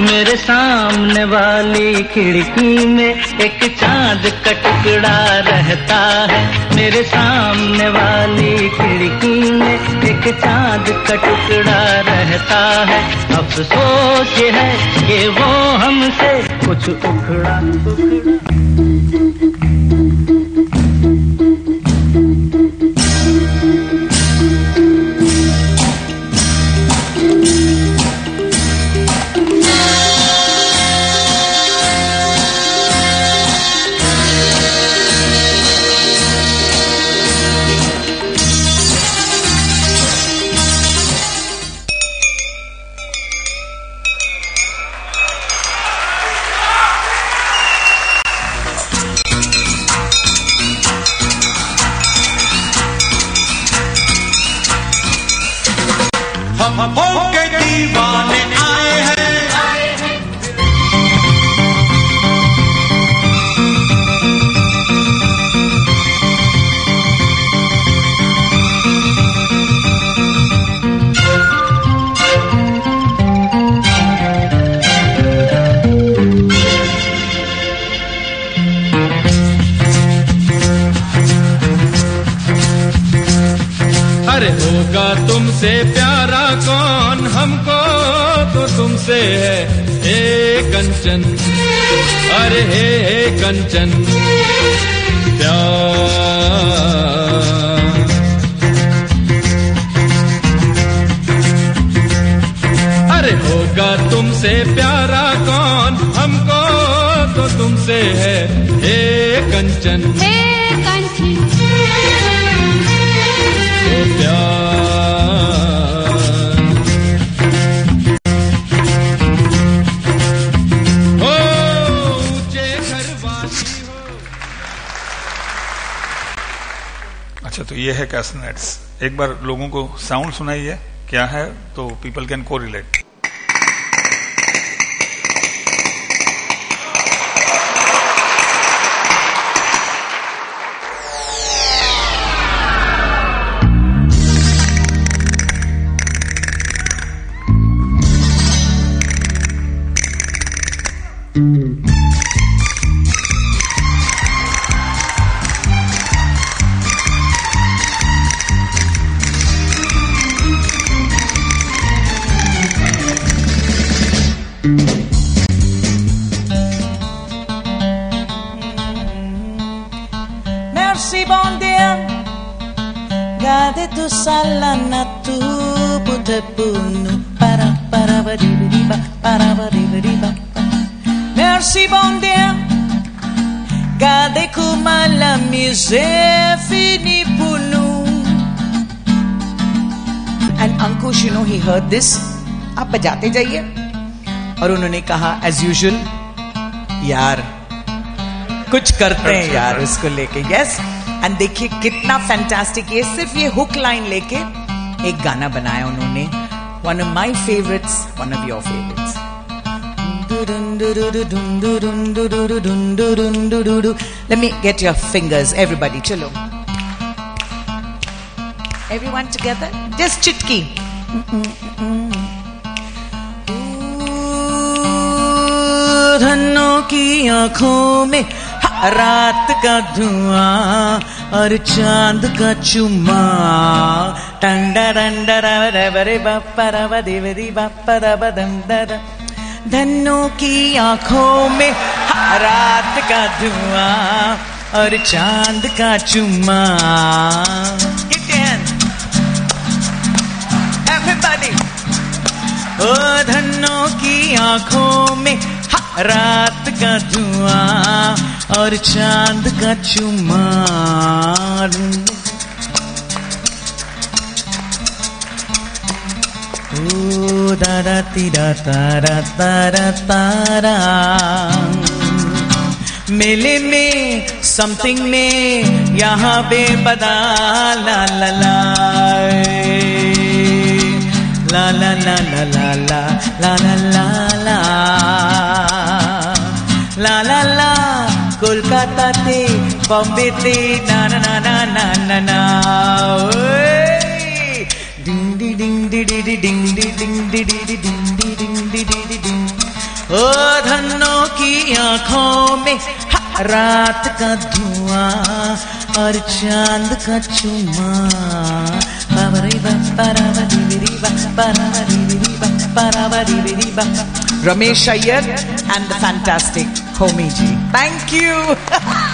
मेरे सामने वाली खिड़की में एक चाँद का टुकड़ा रहता है। मेरे सामने वाली खिड़की में एक चाँद का टुकड़ा रहता है। अफसोस है कि वो हमसे कुछ उखड़ा हम के दीवाने आए हैं। अरे होगा तुमसे प्यारा। कौन हमको तो तुमसे है, हे कंचन। अरे हे हे कंचन। प्यार। अरे होगा तुमसे प्यारा कौन हमको तो तुमसे है, हे कंचन। हे ये है कैसनेट्स एक बार लोगों को साउंड सुनाइए, क्या है तो पीपल कैन को relate Merci salana tu pute punu para para badibadiba para badibadiba Merci bon Dieu Gade kuma la misère fini pour nous And Ankush, you know, he heard this. आप बजाते जाइए और उन्होंने कहा एज यूजुअल यार कुछ करते हैं यार उसको लेके यस एंड देखिए कितना फैंटास्टिक ये सिर्फ़ ये हुक लाइन लेके एक गाना बनाया उन्होंने one of my favourites one of your favourites Let me get your fingers, everybody. Chalo. Everyone together. Just chutki. धनों की आँखों में रात का धुआँ और चाँद का चुम्मा टंडा डंडा रे बापा रवा देवरी बापा रवा दरा धनों की आँखों में रात का धुआँ और चाँद का चुम्मा. ओ धनों की आँखों में रात का धुआँ और चाँद का चुम्मा ओ दादा तीरा तारा तारा तारा मेले में समथिंग में यहाँ बेबदा ला ला ला ला ला ला ला ला ला ला ला ला ला ला ला কলকাতাতে বম্বেতে না না না না না না না ডিং ডি ডিং ডি ডি ডি ডিং ডি ডিং ডি ডি ডি ডিং ডি ডিং ডি ডি ডি ডিং ओ धनों की आँखों में रात का धुआँ और चाँद का चुमा बाबरी बा बारा बरी बा बारा बरी Ramesh Iyer and the fantastic Homi ji. Thank you.